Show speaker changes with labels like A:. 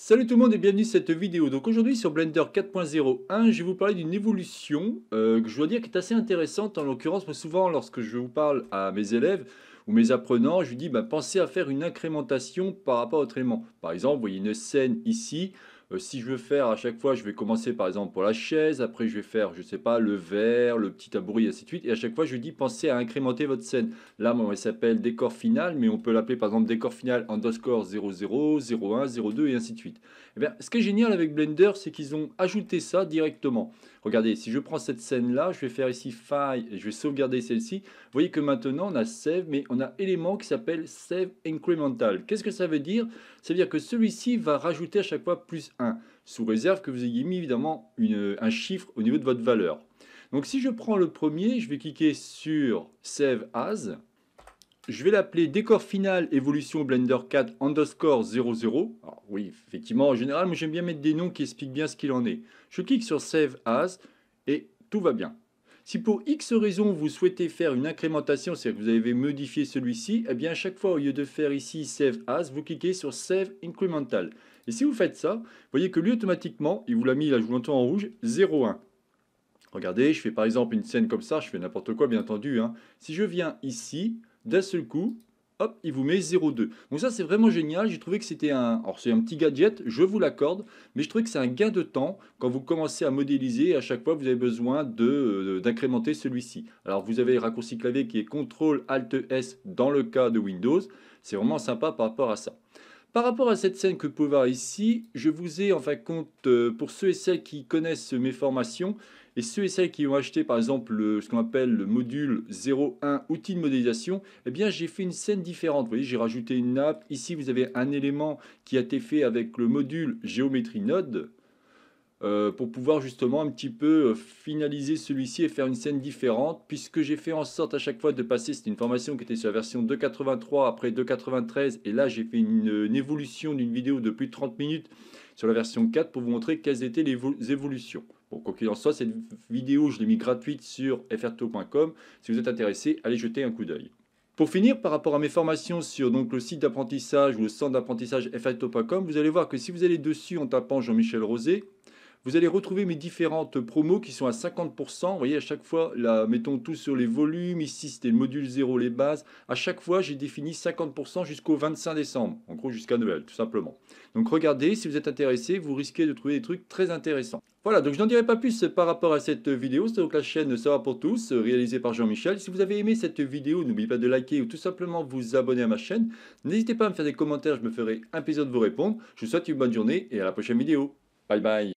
A: Salut tout le monde et bienvenue sur cette vidéo. Donc aujourd'hui sur Blender 4.01, je vais vous parler d'une évolution euh, que je dois dire qui est assez intéressante. En l'occurrence, moi souvent lorsque je vous parle à mes élèves ou mes apprenants, je lui dis bah, pensez à faire une incrémentation par rapport à votre élément. Par exemple, vous voyez une scène ici. Euh, si je veux faire à chaque fois, je vais commencer par exemple pour la chaise, après je vais faire, je sais pas, le verre, le petit tabouret, et ainsi de suite. Et à chaque fois, je dis pensez à incrémenter votre scène. Là, moi, il s'appelle décor final, mais on peut l'appeler par exemple décor final underscore 00, 01, 02 et ainsi de suite. Et eh bien, ce qui est génial avec Blender, c'est qu'ils ont ajouté ça directement. Regardez, si je prends cette scène-là, je vais faire ici File je vais sauvegarder celle-ci. Vous voyez que maintenant, on a Save, mais on a élément qui s'appelle Save Incremental. Qu'est-ce que ça veut dire? Ça veut dire que celui-ci va rajouter à chaque fois plus 1, sous réserve que vous ayez mis évidemment un chiffre au niveau de votre valeur. Donc si je prends le premier, je vais cliquer sur Save As. Je vais l'appeler décor final évolution Blender 4 underscore 00. Alors oui, effectivement, en général, moi j'aime bien mettre des noms qui expliquent bien ce qu'il en est. Je clique sur Save As et tout va bien. Si pour X raison vous souhaitez faire une incrémentation, c'est-à-dire que vous avez modifié celui-ci, eh bien à chaque fois au lieu de faire ici Save As, vous cliquez sur Save Incremental. Et si vous faites ça, vous voyez que lui automatiquement, il vous l'a mis là, je vous l'entends en rouge, 0,1. Regardez, je fais par exemple une scène comme ça, je fais n'importe quoi bien entendu. Hein. Si je viens ici, d'un seul coup, hop, il vous met 0,2. Donc ça, c'est vraiment génial. J'ai trouvé que c'était un... Alors, un petit gadget, je vous l'accorde, mais je trouvais que c'est un gain de temps quand vous commencez à modéliser. À chaque fois, vous avez besoin euh, d'incrémenter celui-ci. Alors, vous avez le raccourci clavier qui est CTRL-ALT-S dans le cas de Windows. C'est vraiment sympa par rapport à ça. Par rapport à cette scène que vous pouvez voir ici, je vous ai en fin de compte, euh, pour ceux et celles qui connaissent mes formations, et ceux et celles qui ont acheté par exemple ce qu'on appelle le module 01 outil de modélisation, eh bien j'ai fait une scène différente. Vous voyez, j'ai rajouté une nappe. Ici, vous avez un élément qui a été fait avec le module géométrie node. Euh, pour pouvoir justement un petit peu euh, finaliser celui-ci et faire une scène différente puisque j'ai fait en sorte à chaque fois de passer, c'était une formation qui était sur la version 2.83 après 2.93 et là j'ai fait une, évolution d'une vidéo de plus de 30 minutes sur la version 4 pour vous montrer quelles étaient les évolutions. Bon, quoi qu'il en soit, cette vidéo je l'ai mis gratuite sur frto.com. Si vous êtes intéressé, allez jeter un coup d'œil. Pour finir, par rapport à mes formations sur donc, le site d'apprentissage ou le centre d'apprentissage frto.com, vous allez voir que si vous allez dessus en tapant Jean-Michel Rosé, vous allez retrouver mes différentes promos qui sont à 50%. Vous voyez, à chaque fois, là, mettons tout sur les volumes. Ici, c'était le module 0, les bases. À chaque fois, j'ai défini 50% jusqu'au 25 décembre. En gros, jusqu'à Noël, tout simplement. Donc, regardez, si vous êtes intéressé, vous risquez de trouver des trucs très intéressants. Voilà, donc je n'en dirai pas plus par rapport à cette vidéo. C'est donc la chaîne Savoir pour tous, réalisée par Jean-Michel. Si vous avez aimé cette vidéo, n'oubliez pas de liker ou tout simplement vous abonner à ma chaîne. N'hésitez pas à me faire des commentaires, je me ferai un plaisir de vous répondre. Je vous souhaite une bonne journée et à la prochaine vidéo. Bye bye